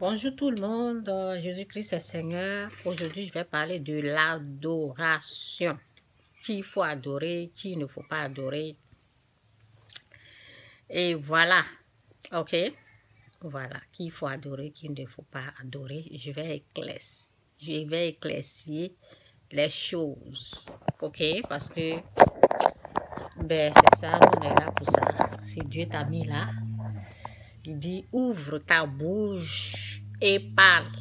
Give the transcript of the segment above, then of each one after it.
Bonjour tout le monde, euh, Jésus-Christ est Seigneur. Aujourd'hui, je vais parler de l'adoration. Qui faut adorer, qui ne faut pas adorer. Et voilà, ok? Voilà, qui faut adorer, qui ne faut pas adorer. Je vais éclaircir, je vais éclaircir les choses, ok? Parce que, ben, c'est ça, on est là pour ça. Si Dieu t'a mis là, il dit, ouvre ta bouche et parle.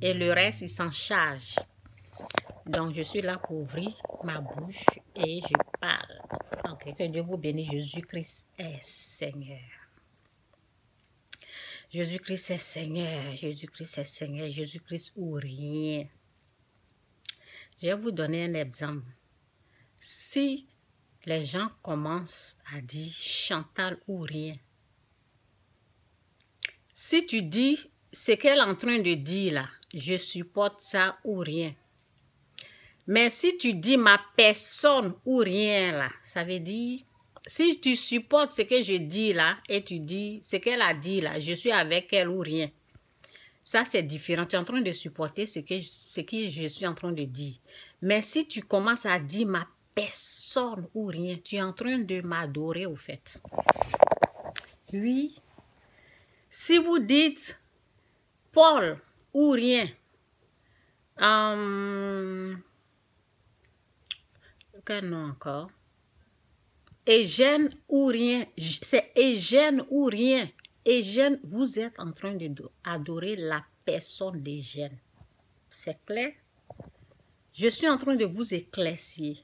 Et le reste, il s'en charge. Donc, je suis là pour ouvrir ma bouche et je parle. Ok, que Dieu vous bénisse. Jésus-Christ est Seigneur. Jésus-Christ est Seigneur. Jésus-Christ est Seigneur. Jésus-Christ ou rien. Je vais vous donner un exemple. Si les gens commencent à dire Chantal ou rien, si tu dis ce qu'elle est en train de dire là, je supporte ça ou rien. Mais si tu dis ma personne ou rien là, ça veut dire, si tu supportes ce que je dis là et tu dis ce qu'elle a dit là, je suis avec elle ou rien. Ça, c'est différent. Tu es en train de supporter ce que, ce que je suis en train de dire. Mais si tu commences à dire ma personne ou rien, tu es en train de m'adorer au fait. Oui, si vous dites Paul ou rien, um, quel nom encore? Eugène ou rien, c'est Eugène ou rien. Eugène, vous êtes en train d'adorer la personne d'Eugène. C'est clair? Je suis en train de vous éclaircir.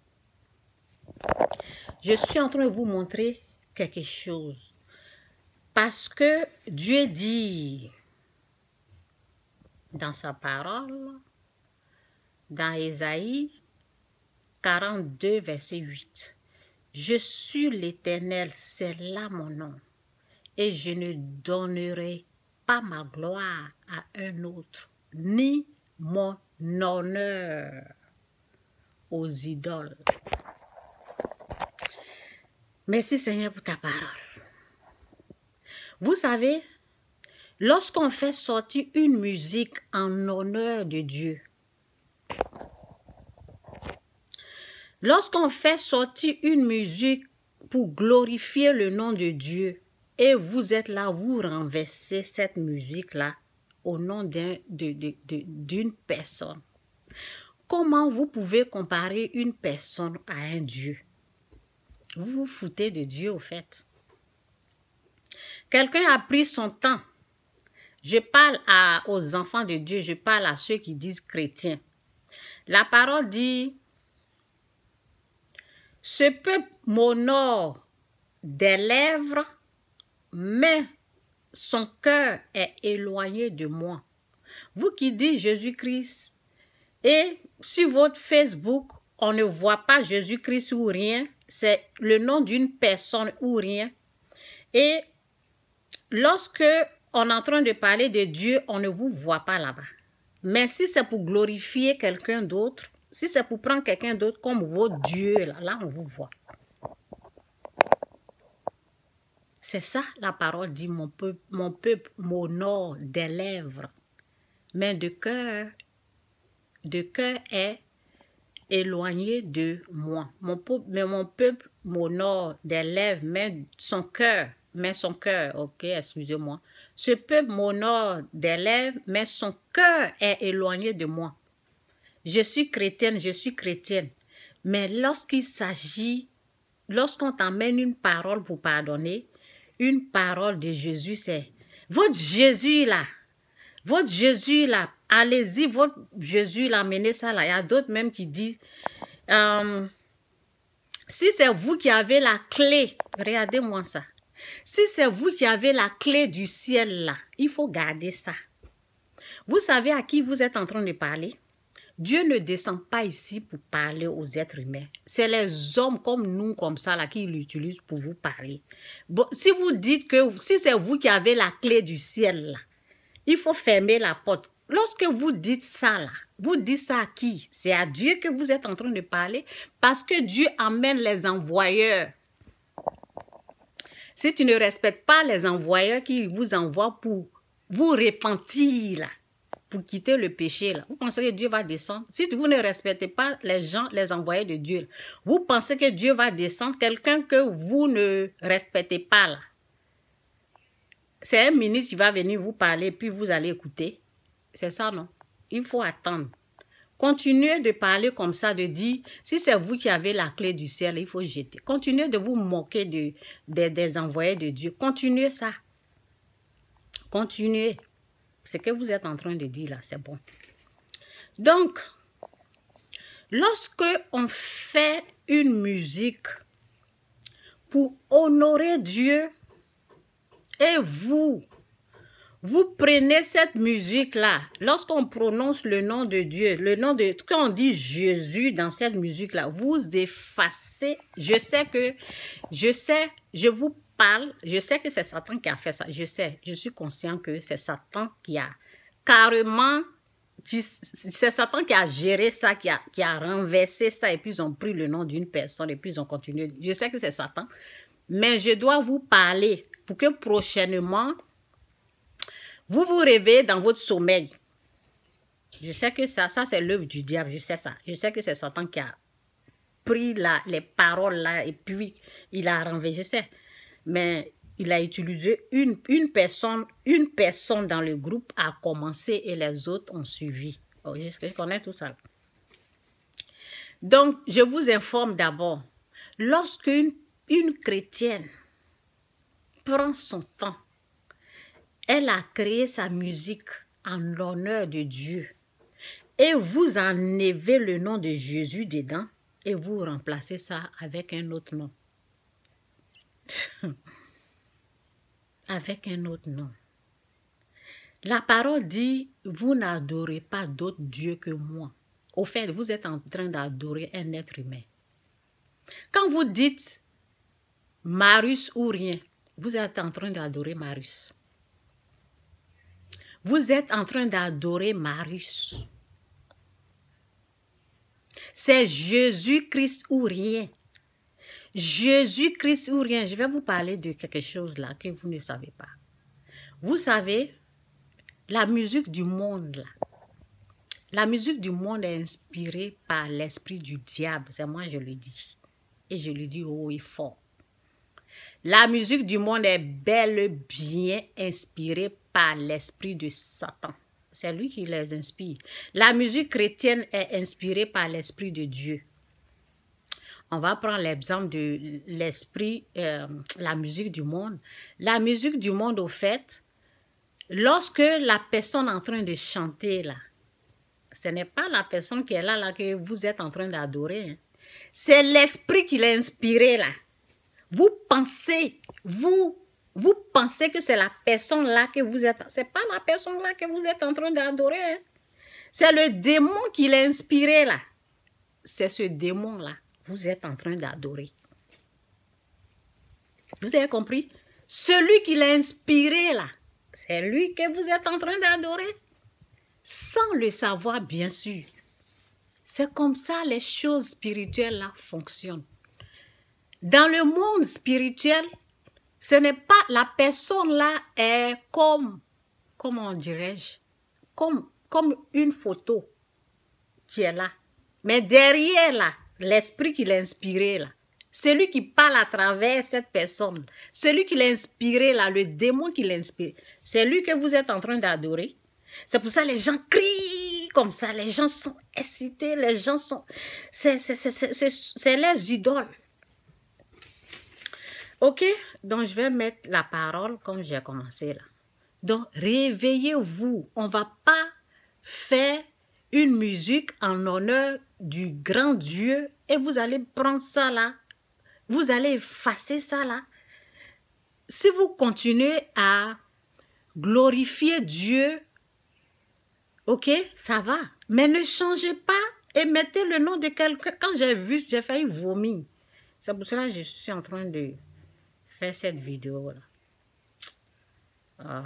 Je suis en train de vous montrer quelque chose. Parce que Dieu dit dans sa parole, dans Ésaïe 42, verset 8, Je suis l'Éternel, c'est là mon nom, et je ne donnerai pas ma gloire à un autre, ni mon honneur aux idoles. Merci Seigneur pour ta parole. Vous savez, lorsqu'on fait sortir une musique en honneur de Dieu, lorsqu'on fait sortir une musique pour glorifier le nom de Dieu, et vous êtes là, vous renversez cette musique-là au nom d'une personne. Comment vous pouvez comparer une personne à un Dieu? Vous vous foutez de Dieu au fait. Quelqu'un a pris son temps. Je parle aux enfants de Dieu, je parle à ceux qui disent chrétiens. La parole dit, ce peuple m'honore des lèvres, mais son cœur est éloigné de moi. Vous qui dites Jésus-Christ, et sur votre Facebook, on ne voit pas Jésus-Christ ou rien, c'est le nom d'une personne ou rien. Et Lorsque on est en train de parler de Dieu, on ne vous voit pas là-bas. Mais si c'est pour glorifier quelqu'un d'autre, si c'est pour prendre quelqu'un d'autre comme votre Dieu, là, là, on vous voit. C'est ça la parole dit, mon peuple, mon peuple m'honore des lèvres, mais de cœur, de cœur est éloigné de moi. Mon mais mon peuple m'honore des lèvres, mais son cœur mais son cœur, ok, excusez-moi. Ce peuple m'honore des lèvres, mais son cœur est éloigné de moi. Je suis chrétienne, je suis chrétienne. Mais lorsqu'il s'agit, lorsqu'on t'amène une parole pour pardonner, une parole de Jésus, c'est votre Jésus là, votre Jésus là, allez-y, votre Jésus là, menez ça là. Il y a d'autres même qui disent, euh, si c'est vous qui avez la clé, regardez-moi ça. Si c'est vous qui avez la clé du ciel là, il faut garder ça. Vous savez à qui vous êtes en train de parler? Dieu ne descend pas ici pour parler aux êtres humains. C'est les hommes comme nous, comme ça, là, qui l'utilisent pour vous parler. Bon, si vous dites que, si c'est vous qui avez la clé du ciel, là, il faut fermer la porte. Lorsque vous dites ça, là, vous dites ça à qui? C'est à Dieu que vous êtes en train de parler? Parce que Dieu amène les envoyeurs si tu ne respectes pas les envoyeurs qui vous envoient pour vous repentir pour quitter le péché vous pensez que Dieu va descendre? Si vous ne respectez pas les gens, les envoyés de Dieu, vous pensez que Dieu va descendre, quelqu'un que vous ne respectez pas. C'est un ministre qui va venir vous parler, puis vous allez écouter. C'est ça, non? Il faut attendre. Continuez de parler comme ça, de dire, si c'est vous qui avez la clé du ciel, il faut jeter. Continuez de vous moquer de, des envoyés de Dieu. Continuez ça. Continuez. Ce que vous êtes en train de dire là, c'est bon. Donc, lorsque on fait une musique pour honorer Dieu et vous, vous prenez cette musique-là, lorsqu'on prononce le nom de Dieu, le nom de, quand on dit Jésus dans cette musique-là, vous effacez. Je sais que, je sais, je vous parle, je sais que c'est Satan qui a fait ça. Je sais, je suis conscient que c'est Satan qui a carrément, c'est Satan qui a géré ça, qui a, qui a renversé ça, et puis ils ont pris le nom d'une personne, et puis ils ont continué. Je sais que c'est Satan, mais je dois vous parler pour que prochainement, vous vous réveillez dans votre sommeil. Je sais que ça, ça c'est l'œuvre du diable, je sais ça. Je sais que c'est Satan qui a pris la, les paroles là et puis il a renversé, je sais. Mais il a utilisé une, une, personne, une personne dans le groupe a commencé et les autres ont suivi. Oh, je connais tout ça? Donc, je vous informe d'abord, lorsqu'une une chrétienne prend son temps elle a créé sa musique en l'honneur de Dieu. Et vous enlevez le nom de Jésus dedans et vous remplacez ça avec un autre nom. avec un autre nom. La parole dit, vous n'adorez pas d'autre Dieu que moi. Au fait, vous êtes en train d'adorer un être humain. Quand vous dites Marius ou rien, vous êtes en train d'adorer Marius. Vous êtes en train d'adorer Marius. C'est Jésus-Christ ou rien. Jésus-Christ ou rien. Je vais vous parler de quelque chose là que vous ne savez pas. Vous savez, la musique du monde là. La musique du monde est inspirée par l'esprit du diable. C'est moi, je le dis. Et je le dis haut et fort. La musique du monde est bel et bien inspirée par l'esprit de Satan. C'est lui qui les inspire. La musique chrétienne est inspirée par l'esprit de Dieu. On va prendre l'exemple de l'esprit, euh, la musique du monde. La musique du monde, au fait, lorsque la personne en train de chanter, là, ce n'est pas la personne qui est là, là que vous êtes en train d'adorer. Hein. C'est l'esprit qui l'a inspiré, là. Vous pensez, vous, vous pensez que c'est la personne là que vous êtes. C'est pas la personne là que vous êtes en train d'adorer. Hein. C'est le démon qui l'a inspiré là. C'est ce démon là. Vous êtes en train d'adorer. Vous avez compris? Celui qui l'a inspiré là, c'est lui que vous êtes en train d'adorer. Sans le savoir, bien sûr. C'est comme ça les choses spirituelles là fonctionnent. Dans le monde spirituel, ce n'est pas la personne là est comme, comment dirais-je, comme, comme une photo qui est là. Mais derrière là, l'esprit qui l'a inspiré là, celui qui parle à travers cette personne, celui qui l'a inspiré là, le démon qui l'a inspiré, c'est lui que vous êtes en train d'adorer. C'est pour ça que les gens crient comme ça, les gens sont excités, les gens sont... C'est les idoles. Ok, donc je vais mettre la parole comme j'ai commencé là. Donc réveillez-vous. On va pas faire une musique en honneur du grand Dieu et vous allez prendre ça là. Vous allez effacer ça là. Si vous continuez à glorifier Dieu, ok, ça va. Mais ne changez pas et mettez le nom de quelqu'un. Quand j'ai vu, j'ai failli vomir. C'est pour cela que je suis en train de faire cette vidéo là. Ah.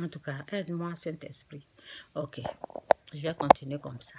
en tout cas, aide-moi Saint-Esprit. Ok, je vais continuer comme ça.